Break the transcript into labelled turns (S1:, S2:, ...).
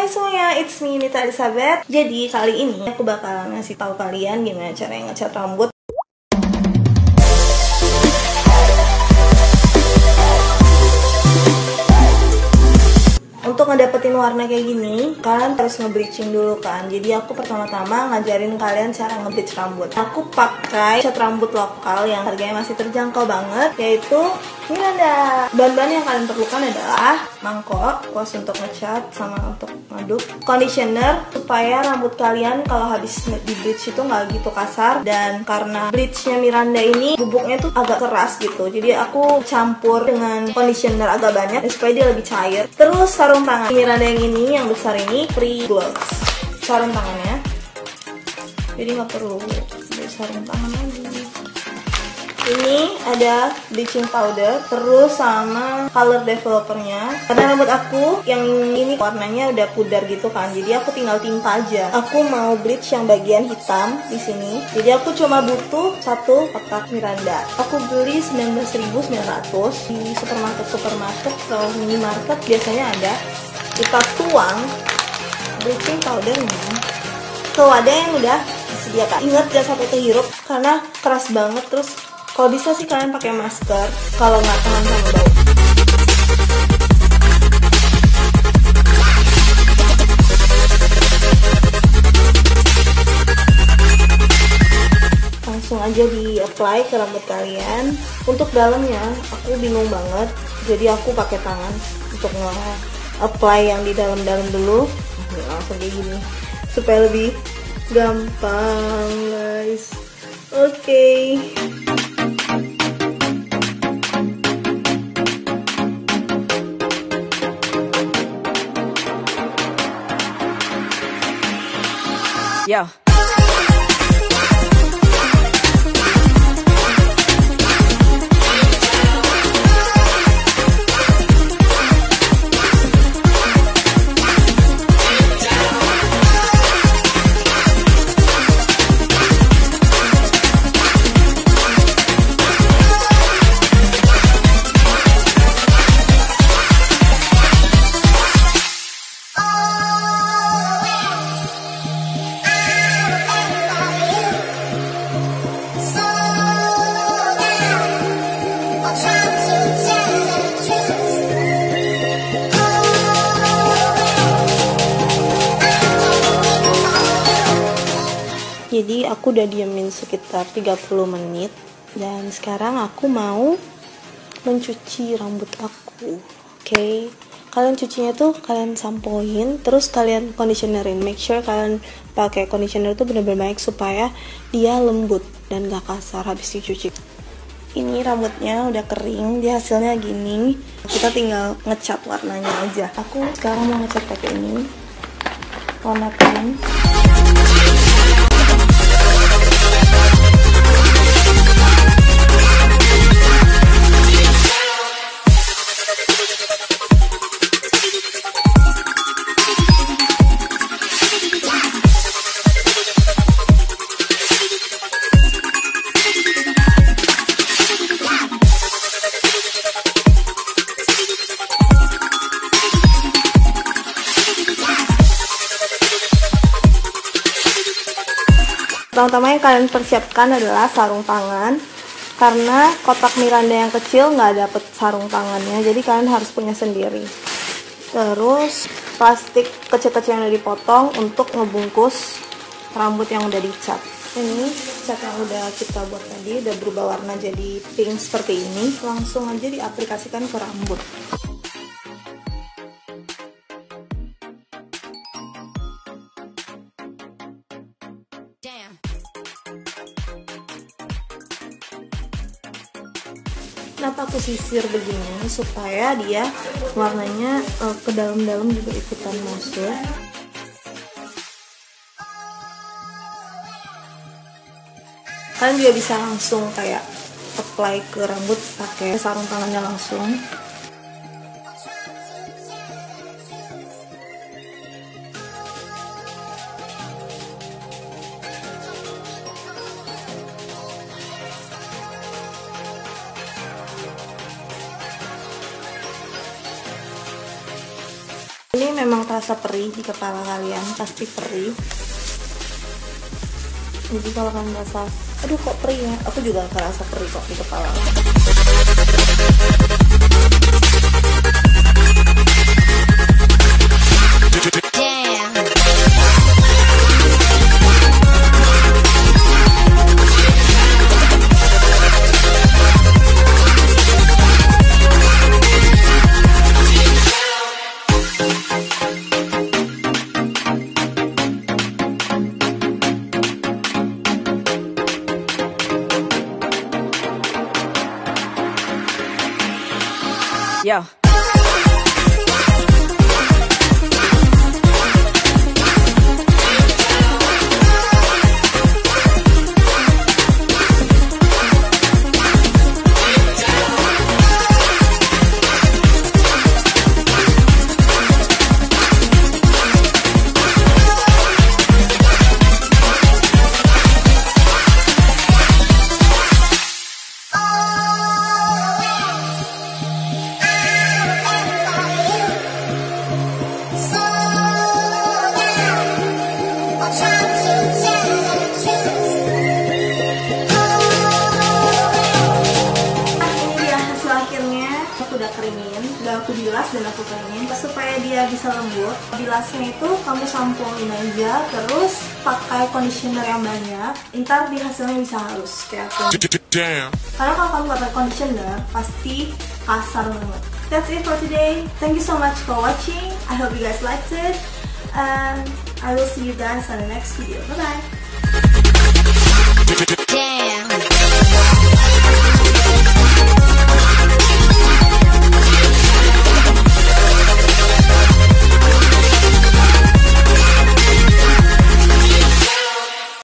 S1: Hai semuanya, it's me Nita Elizabeth. Jadi kali ini aku bakal ngasih tahu kalian gimana cara ngecat rambut. Untuk ngedapetin warna kayak gini, kalian harus nge-bleaching dulu kan. Jadi aku pertama-tama ngajarin kalian cara nge-bleach rambut. Aku pakai cat rambut lokal yang harganya masih terjangkau banget, yaitu Miranda. Bahan-bahan yang kalian perlukan adalah mangkok, kuas untuk ngecat sama untuk ngaduk, conditioner supaya rambut kalian kalau habis di bleach itu nggak gitu kasar dan karena bleachnya Miranda ini bubuknya tuh agak keras gitu. Jadi aku campur dengan conditioner agak banyak supaya dia lebih cair. Terus sarung tangan Miranda yang ini yang besar ini free gloves. Sarung tangannya. Jadi nggak perlu sarung tangan lagi ini ada bleaching powder terus sama color developernya. Karena rambut aku yang ini warnanya udah pudar gitu kan jadi aku tinggal timpa aja. Aku mau bleach yang bagian hitam di sini. Jadi aku cuma butuh satu kotak Miranda. Aku beli 19.900 di supermarket supermarket atau minimarket biasanya ada. Kita tuang bleaching powdernya. Ke wadah yang udah disediakan. Ingat jangan sampai kehirup karena keras banget terus kalau bisa sih kalian pakai masker kalau nggak tahan sama bau. Langsung aja di apply ke rambut kalian. Untuk dalamnya aku bingung banget, jadi aku pakai tangan untuk nge apply yang di dalam-dalam dulu. Langsung kayak gini supaya lebih gampang guys. Oke. Okay.
S2: Yeah.
S1: Jadi aku udah diamin sekitar 30 menit dan sekarang aku mau mencuci rambut aku. Oke. Okay? Kalian cucinya tuh kalian sampoin terus kalian conditionerin. Make sure kalian pakai conditioner tuh bener-bener baik supaya dia lembut dan gak kasar habis dicuci. Ini rambutnya udah kering, dia hasilnya gini. Kita tinggal ngecat warnanya aja. Aku sekarang mau ngecat pakai ini. Warna pink. Pertama-tama yang kalian persiapkan adalah sarung tangan. Karena kotak Miranda yang kecil nggak dapet sarung tangannya jadi kalian harus punya sendiri. Terus plastik kecil-kecil yang udah dipotong untuk ngebungkus rambut yang udah dicat. Ini cat yang udah kita buat tadi udah berubah warna jadi pink seperti ini. Langsung aja diaplikasikan ke rambut Kenapa aku sisir begini supaya dia warnanya uh, ke dalam-dalam juga ikutan masuk. Kalian juga bisa langsung kayak apply ke rambut pakai sarung tangannya langsung. Memang terasa perih di kepala kalian pasti perih. Jadi kalau kalian merasa aduh kok perih ya? Aku juga kerasa perih kok di kepala
S2: Yeah. Udah keringin udah aku bilas dan aku keringin supaya dia bisa lembut bilasnya itu kamu sampulin aja terus pakai conditioner yang banyak ntar di hasilnya bisa halus kayak aku.
S1: Karena kalau kamu pakai conditioner pasti kasar banget. That's it for today. Thank you so much for watching. I hope you guys liked it and I will see you guys on the next video. Bye bye